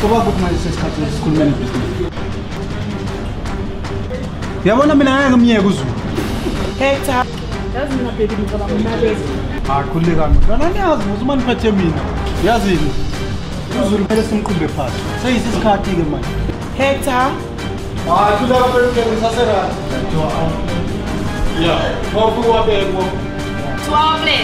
Kuba ukuthi manje sesikhathi sikhulumeni business. Yabona mina ngeke ngimyeke uZulu. Hector. Yazi mina baby ngicabanga unabeza. Hayi khululekani. Lana niyazi muzi uma niphethe mina. Yazini. uZulu kumele simqhumbe phansi. Seyisisikhathi ke manje. Hector. Hayi kulapho phela ngisasera. Yeah. Ngoba wabekwa. Twable.